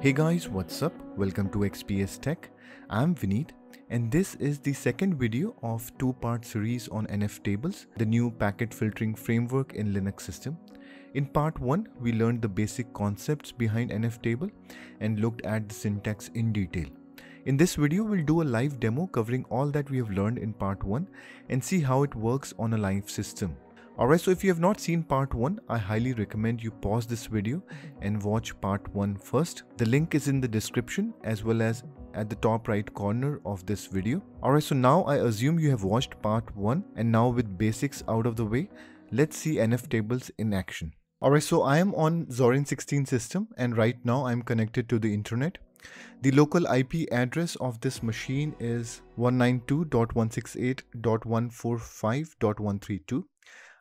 Hey guys, what's up? Welcome to XPS Tech. I'm Vineet and this is the second video of two-part series on NF tables, the new packet filtering framework in Linux system. In part 1, we learned the basic concepts behind NF table and looked at the syntax in detail. In this video, we'll do a live demo covering all that we have learned in part 1 and see how it works on a live system. Alright, so if you have not seen part 1, I highly recommend you pause this video and watch part 1 first. The link is in the description as well as at the top right corner of this video. Alright, so now I assume you have watched part 1 and now with basics out of the way, let's see NF tables in action. Alright, so I am on Zorin 16 system and right now I'm connected to the internet. The local IP address of this machine is 192.168.145.132.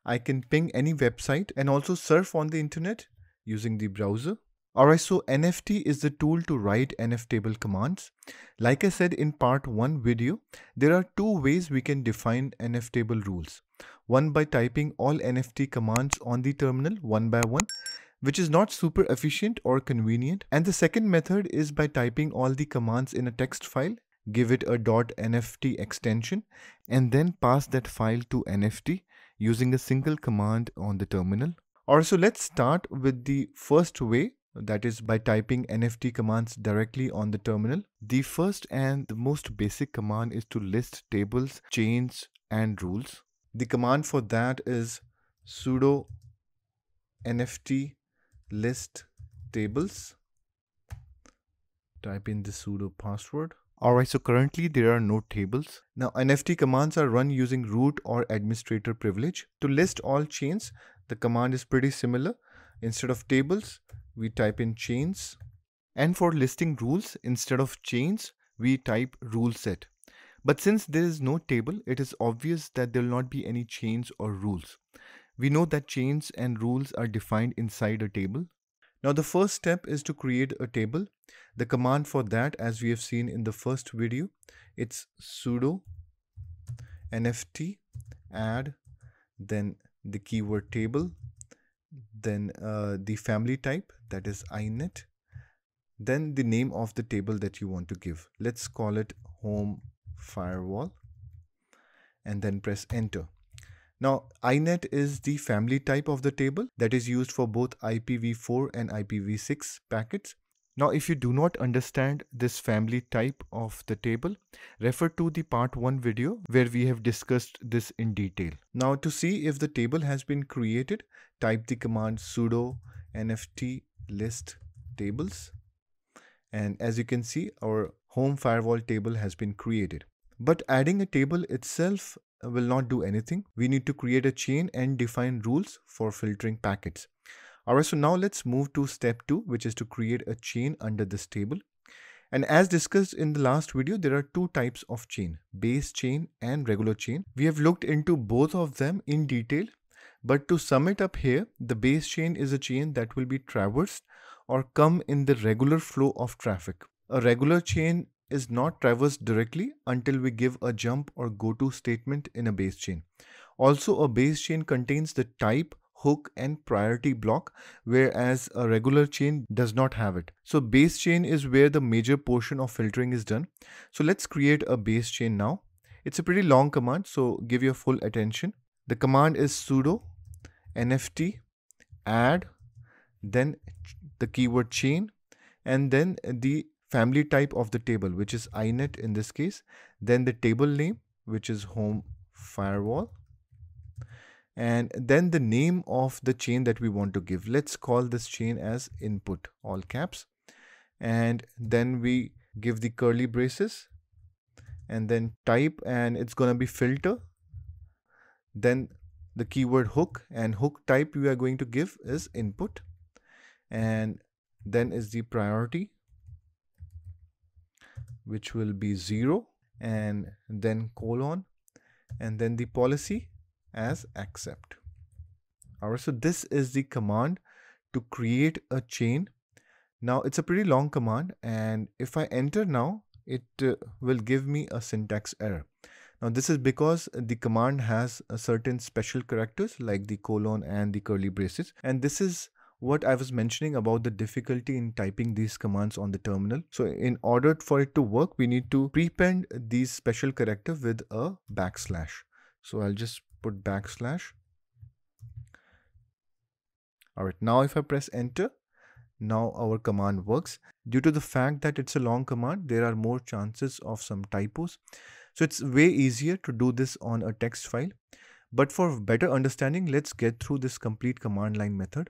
I can ping any website and also surf on the internet using the browser. Alright, so NFT is the tool to write NF table commands. Like I said in part 1 video, there are two ways we can define NF table rules. One by typing all NFT commands on the terminal one by one which is not super efficient or convenient. And the second method is by typing all the commands in a text file, give it a .nft extension, and then pass that file to NFT using a single command on the terminal. Or so let's start with the first way that is by typing nft commands directly on the terminal. The first and the most basic command is to list tables, chains and rules. The command for that is sudo nft list tables. Type in the sudo password. Alright, so currently there are no tables. Now NFT commands are run using root or administrator privilege. To list all chains, the command is pretty similar. Instead of tables, we type in chains. And for listing rules, instead of chains, we type rule set. But since there is no table, it is obvious that there will not be any chains or rules. We know that chains and rules are defined inside a table. Now the first step is to create a table. The command for that as we have seen in the first video, it's sudo nft add then the keyword table then uh, the family type that is inet then the name of the table that you want to give let's call it home firewall and then press enter now, INET is the family type of the table that is used for both IPv4 and IPv6 packets. Now, if you do not understand this family type of the table, refer to the part 1 video where we have discussed this in detail. Now, to see if the table has been created, type the command sudo nft list tables. And as you can see, our home firewall table has been created. But adding a table itself will not do anything. We need to create a chain and define rules for filtering packets. Alright, so now let's move to step 2, which is to create a chain under this table. And as discussed in the last video, there are two types of chain, base chain and regular chain. We have looked into both of them in detail, but to sum it up here, the base chain is a chain that will be traversed or come in the regular flow of traffic. A regular chain is not traversed directly until we give a jump or goto statement in a base chain. Also, a base chain contains the type, hook and priority block whereas a regular chain does not have it. So base chain is where the major portion of filtering is done. So let's create a base chain now. It's a pretty long command so give your full attention. The command is sudo nft add then the keyword chain and then the family type of the table, which is inet in this case, then the table name, which is home firewall, and then the name of the chain that we want to give. Let's call this chain as input, all caps, and then we give the curly braces and then type and it's going to be filter then the keyword hook and hook type we are going to give is input and then is the priority which will be 0 and then colon and then the policy as accept. Alright, so this is the command to create a chain. Now it's a pretty long command and if I enter now, it uh, will give me a syntax error. Now this is because the command has a certain special characters like the colon and the curly braces and this is what I was mentioning about the difficulty in typing these commands on the terminal. So in order for it to work, we need to prepend these special character with a backslash. So I'll just put backslash. All right, now if I press enter, now our command works. Due to the fact that it's a long command, there are more chances of some typos. So it's way easier to do this on a text file. But for better understanding, let's get through this complete command line method.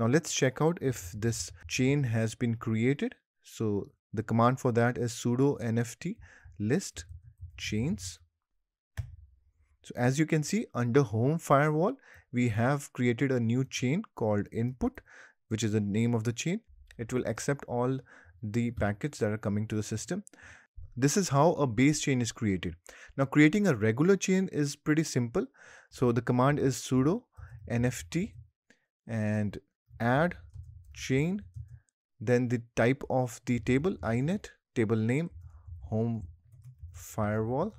Now let's check out if this chain has been created. So the command for that is sudo nft list chains. So as you can see under home firewall, we have created a new chain called input, which is the name of the chain. It will accept all the packets that are coming to the system. This is how a base chain is created. Now creating a regular chain is pretty simple. So the command is sudo nft and add chain then the type of the table inet table name home firewall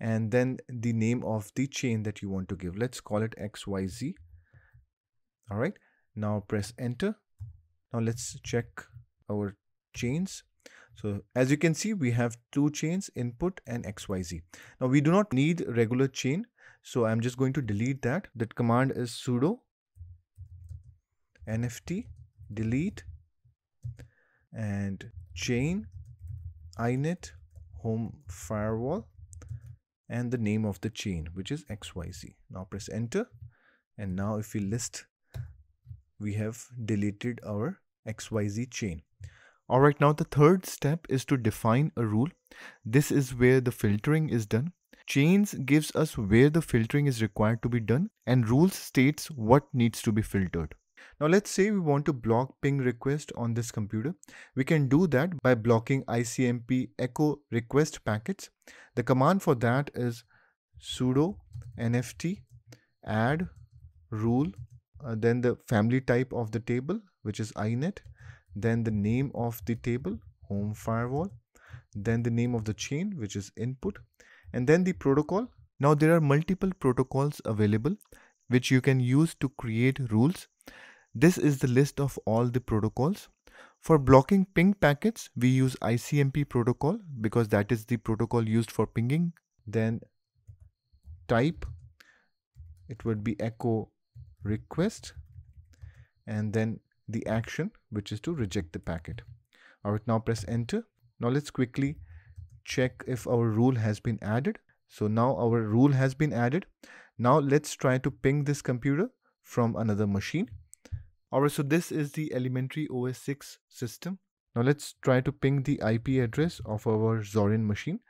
and then the name of the chain that you want to give let's call it xyz all right now press enter now let's check our chains so as you can see, we have two chains input and XYZ. Now we do not need regular chain. So I'm just going to delete that. That command is sudo nft delete and chain inet home firewall and the name of the chain which is xyz now press enter and now if we list we have deleted our xyz chain all right, now the third step is to define a rule. This is where the filtering is done. Chains gives us where the filtering is required to be done and rules states what needs to be filtered. Now let's say we want to block ping request on this computer. We can do that by blocking ICMP echo request packets. The command for that is sudo nft add rule uh, then the family type of the table which is inet then the name of the table home firewall then the name of the chain which is input and then the protocol now there are multiple protocols available which you can use to create rules this is the list of all the protocols for blocking ping packets we use icmp protocol because that is the protocol used for pinging then type it would be echo request and then the action which is to reject the packet. Alright, now press enter. Now let's quickly check if our rule has been added. So now our rule has been added. Now let's try to ping this computer from another machine. Alright, so this is the elementary OS 6 system. Now let's try to ping the IP address of our Zorin machine.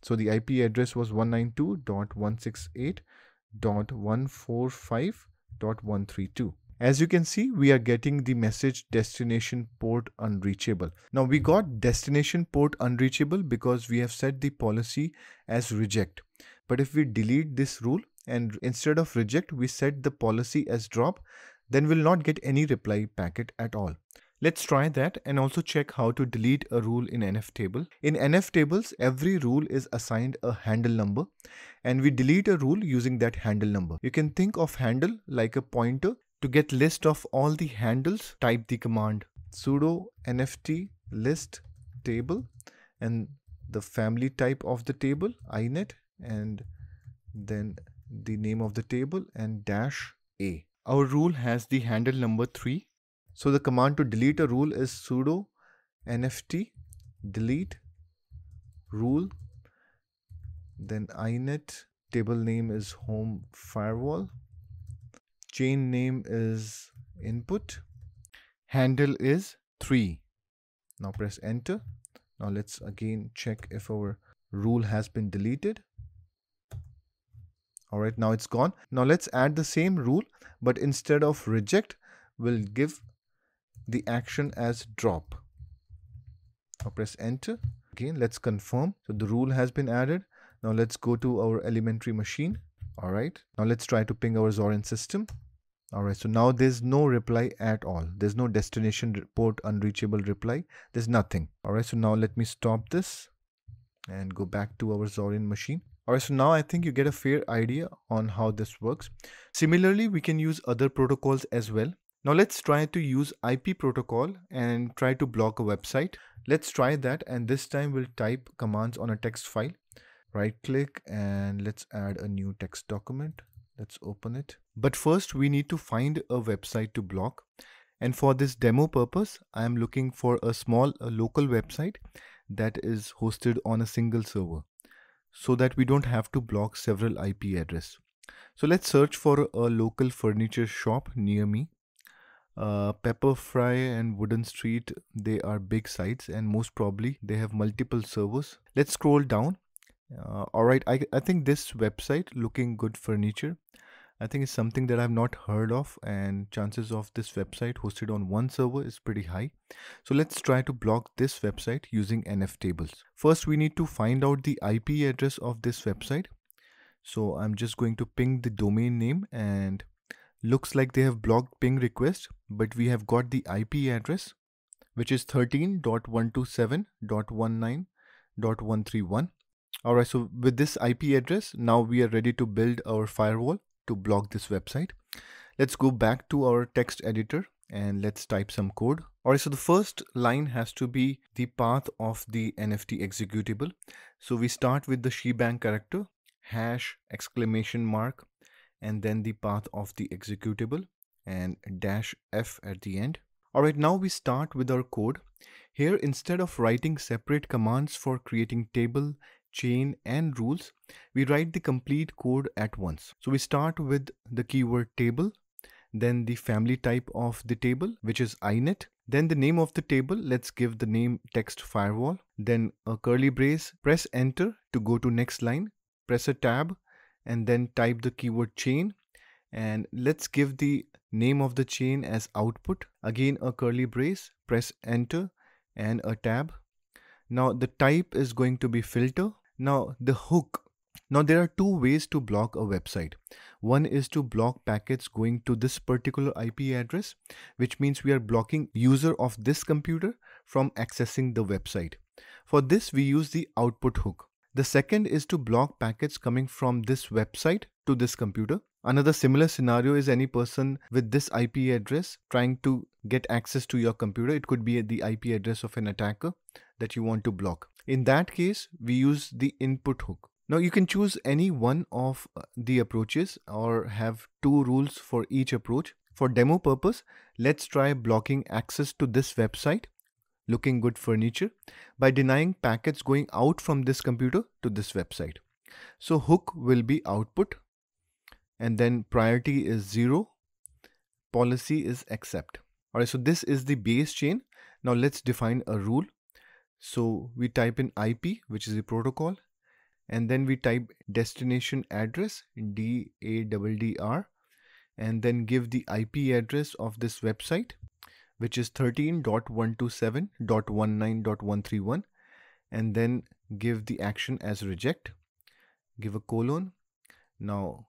So the IP address was 192.168.145.132. As you can see, we are getting the message destination port unreachable. Now we got destination port unreachable because we have set the policy as reject. But if we delete this rule and instead of reject, we set the policy as drop, then we'll not get any reply packet at all. Let's try that and also check how to delete a rule in NF table. In NF tables, every rule is assigned a handle number and we delete a rule using that handle number. You can think of handle like a pointer to get list of all the handles, type the command sudo nft list table and the family type of the table inet and then the name of the table and dash a. Our rule has the handle number 3. So the command to delete a rule is sudo nft delete rule. Then inet table name is home firewall. Chain name is input. Handle is 3 now press enter. Now let's again check if our rule has been deleted all right now it's gone. Now let's add the same rule but instead of reject we'll give the action as drop. Now press enter. Again let's confirm. So the rule has been added. Now let's go to our elementary machine. All right now let's try to ping our zorin system. All right so now there's no reply at all. There's no destination port unreachable reply. There's nothing. All right so now let me stop this and go back to our zorin machine all right so now i think you get a fair idea on how this works similarly we can use other protocols as well Now let's try to use IP protocol and try to block a website. Let's try that and this time we'll type commands on a text file. Right click and let's add a new text document. Let's open it. But first we need to find a website to block. And for this demo purpose, I am looking for a small a local website that is hosted on a single server so that we don't have to block several IP address. So let's search for a local furniture shop near me. Uh, Pepperfry and Wooden Street, they are big sites and most probably they have multiple servers. Let's scroll down. Uh, all right, I, I think this website looking good furniture. I think it's something that I've not heard of and chances of this website hosted on one server is pretty high. So let's try to block this website using NF tables. First, we need to find out the IP address of this website. So I'm just going to ping the domain name and looks like they have blocked ping request, but we have got the IP address, which is 13.127.19.131. Alright, so with this IP address, now we are ready to build our firewall to block this website. Let's go back to our text editor and let's type some code. Alright, so the first line has to be the path of the NFT executable. So we start with the shebang character, hash, exclamation mark, and then the path of the executable and dash F at the end. Alright, now we start with our code. Here, instead of writing separate commands for creating table, chain and rules, we write the complete code at once. So we start with the keyword table, then the family type of the table, which is inet, then the name of the table, let's give the name text firewall, then a curly brace, press enter to go to next line, press a tab and then type the keyword chain and let's give the name of the chain as output. Again a curly brace, press enter and a tab. Now the type is going to be filter now the hook. Now there are two ways to block a website. One is to block packets going to this particular IP address, which means we are blocking user of this computer from accessing the website. For this we use the output hook. The second is to block packets coming from this website to this computer. Another similar scenario is any person with this IP address trying to get access to your computer. It could be the IP address of an attacker that you want to block. In that case, we use the input hook. Now you can choose any one of uh, the approaches or have two rules for each approach. For demo purpose, let's try blocking access to this website, looking good furniture, by denying packets going out from this computer to this website. So hook will be output and then priority is zero, policy is accept. Alright, so this is the base chain. Now let's define a rule. So we type in IP, which is the protocol, and then we type destination address da DADDR, and then give the IP address of this website, which is 13.127.19.131, and then give the action as reject, give a colon. Now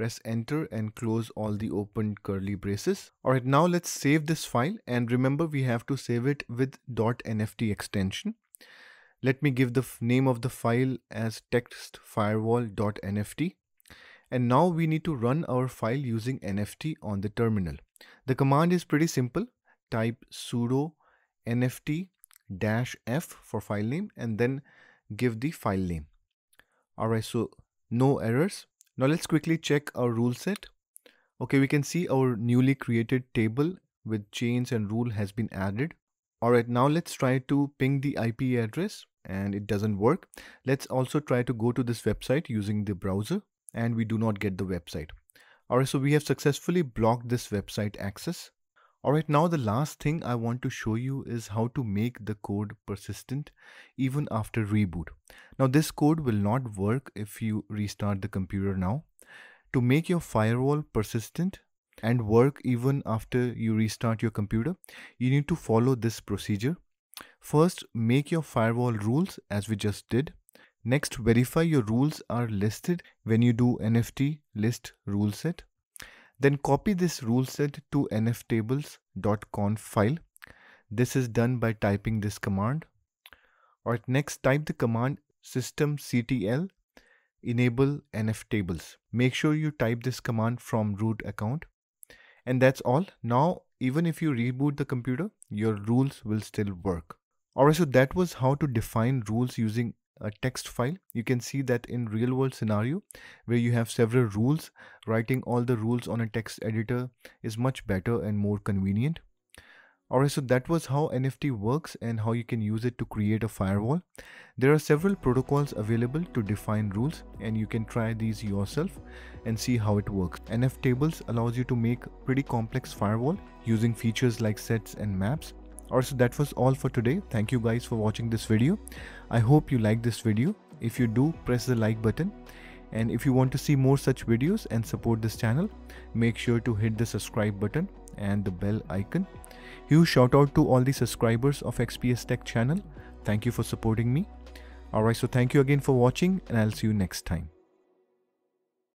Press enter and close all the open curly braces. Alright, now let's save this file and remember we have to save it with .nft extension. Let me give the name of the file as textfirewall.nft. And now we need to run our file using nft on the terminal. The command is pretty simple. Type sudo nft dash f for file name and then give the file name. Alright, so no errors. Now let's quickly check our rule set. Okay, we can see our newly created table with chains and rule has been added. Alright, now let's try to ping the IP address and it doesn't work. Let's also try to go to this website using the browser and we do not get the website. Alright, so we have successfully blocked this website access. Alright, now the last thing I want to show you is how to make the code persistent even after reboot. Now this code will not work if you restart the computer now. To make your firewall persistent and work even after you restart your computer, you need to follow this procedure. First, make your firewall rules as we just did. Next, verify your rules are listed when you do nft list rule set. Then copy this rule set to nftables.conf file. This is done by typing this command. Alright, next type the command systemctl enable nftables. Make sure you type this command from root account. And that's all. Now even if you reboot the computer, your rules will still work. Alright, so that was how to define rules using a text file. You can see that in real world scenario where you have several rules, writing all the rules on a text editor is much better and more convenient. Alright, so that was how NFT works and how you can use it to create a firewall. There are several protocols available to define rules and you can try these yourself and see how it works. NF tables allows you to make pretty complex firewall using features like sets and maps also that was all for today. Thank you guys for watching this video. I hope you like this video. If you do press the like button. And if you want to see more such videos and support this channel make sure to hit the subscribe button and the bell icon. Huge shout out to all the subscribers of xps tech channel. Thank you for supporting me. Alright so thank you again for watching and i'll see you next time